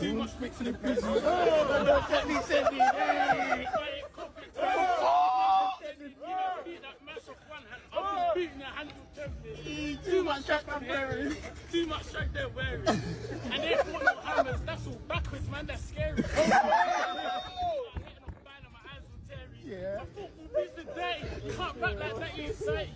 Too much mixing in prison. Oh, let me send you. Hey. Beat that mash off Too much track they're wearing. Too much track they're wearing. And they've got no hammers. That's all backwards, man. That's scary. I'm hitting off bang and my eyes will tear. Yeah. I thought, well, who's the day? You can't rap like that inside.